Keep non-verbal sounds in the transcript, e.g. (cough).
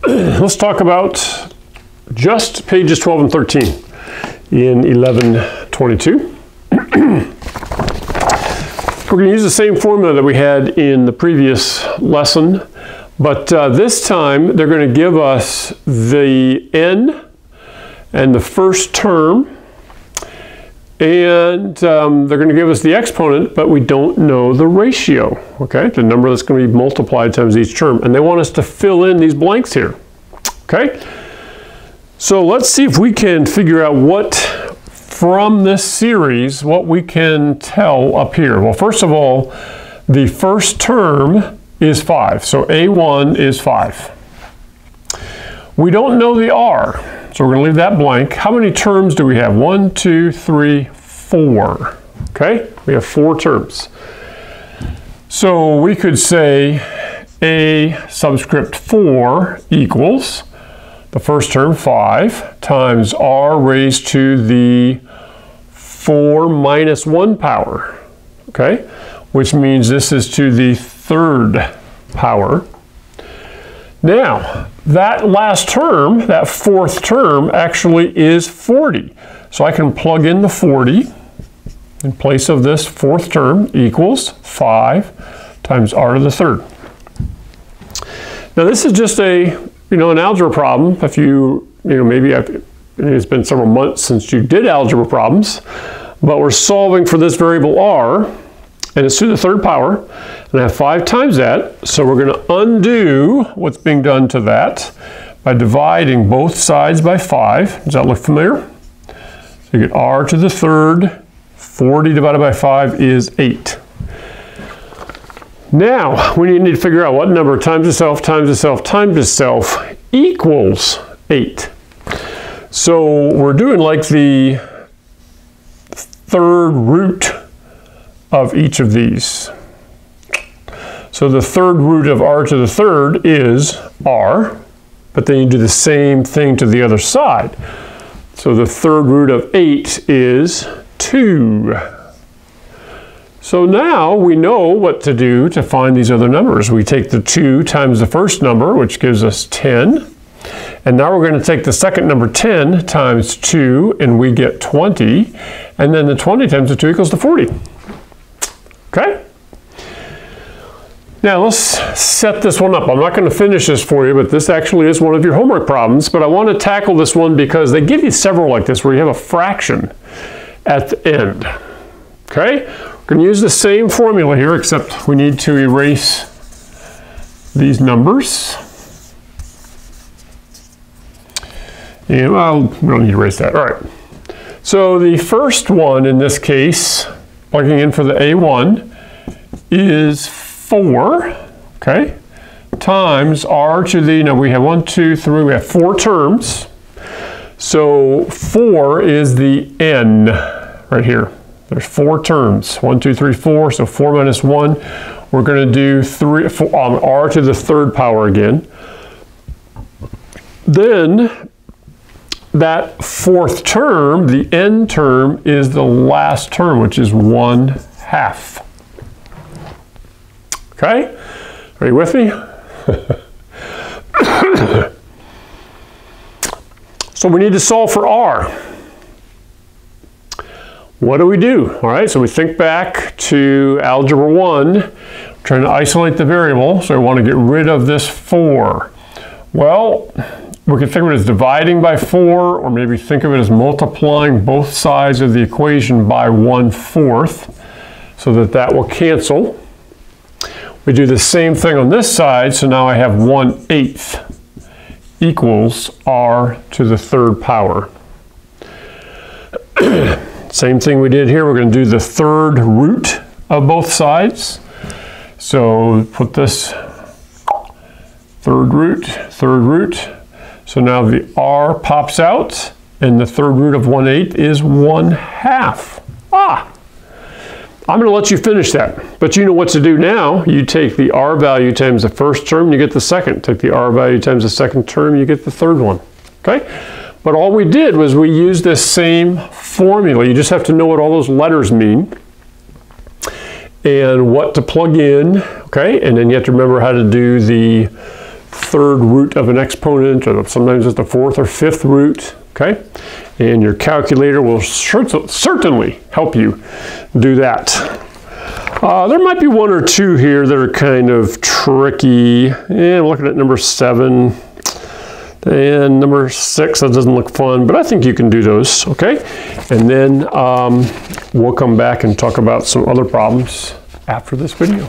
(clears throat) let's talk about just pages 12 and 13 in 1122. (clears throat) We're going to use the same formula that we had in the previous lesson, but uh, this time they're going to give us the n and the first term, and um, they're going to give us the exponent, but we don't know the ratio, okay? The number that's going to be multiplied times each term, and they want us to fill in these blanks here, okay? So let's see if we can figure out what from this series what we can tell up here. Well, first of all, the first term is 5. So A1 is 5. We don't know the R, so we're going to leave that blank. How many terms do we have? One, two, three, four. Okay, we have four terms. So we could say A subscript 4 equals the first term 5 times r raised to the 4 minus 1 power, okay? Which means this is to the third power. Now, that last term, that fourth term, actually is 40. So I can plug in the 40 in place of this fourth term equals 5 times r to the third. Now this is just a, you know, an algebra problem. If you, you know, maybe I've, it's been several months since you did algebra problems, but we're solving for this variable r, and it's to the third power, and I have 5 times that, so we're going to undo what's being done to that by dividing both sides by 5. Does that look familiar? So you get r to the third, 40 divided by 5 is 8. Now, we need to figure out what number times itself times itself times itself equals 8. So we're doing like the third root of each of these. So the third root of r to the third is r, but then you do the same thing to the other side. So the third root of 8 is 2. So now we know what to do to find these other numbers. We take the 2 times the first number, which gives us 10. And now we're going to take the second number 10 times 2 and we get 20. And then the 20 times the 2 equals to 40. Okay? Now let's set this one up. I'm not going to finish this for you, but this actually is one of your homework problems. But I want to tackle this one because they give you several like this where you have a fraction at the end. Okay? We're going to use the same formula here except we need to erase these numbers. And well, we don't need to erase that. All right. So the first one in this case, plugging in for the A1, is 4, okay, times r to the, now we have 1, 2, 3, we have 4 terms. So 4 is the n right here. There's 4 terms, 1, 2, 3, 4, so 4 minus 1. We're going to do three, four, um, r to the third power again. Then that fourth term, the n term, is the last term, which is 1 half. Okay? Are you with me? (coughs) so we need to solve for r. What do we do? All right, so we think back to Algebra 1, trying to isolate the variable, so we want to get rid of this 4. Well, we can think of it as dividing by 4, or maybe think of it as multiplying both sides of the equation by 1 fourth, so that that will cancel. We do the same thing on this side, so now I have 1 eighth equals r to the third power. (clears throat) same thing we did here, we're going to do the third root of both sides. So put this third root, third root, so now the r pops out, and the third root of 1 8 is 1 half. Ah! I'm going to let you finish that. But you know what to do now. You take the r value times the first term, you get the second. Take the r value times the second term, you get the third one. Okay? But all we did was we used this same formula. You just have to know what all those letters mean and what to plug in, okay? And then you have to remember how to do the third root of an exponent, or sometimes it's the fourth or fifth root, okay? And your calculator will certainly help you do that. Uh, there might be one or two here that are kind of tricky. And looking at number seven and number six, that doesn't look fun, but I think you can do those, okay? And then um, we'll come back and talk about some other problems after this video.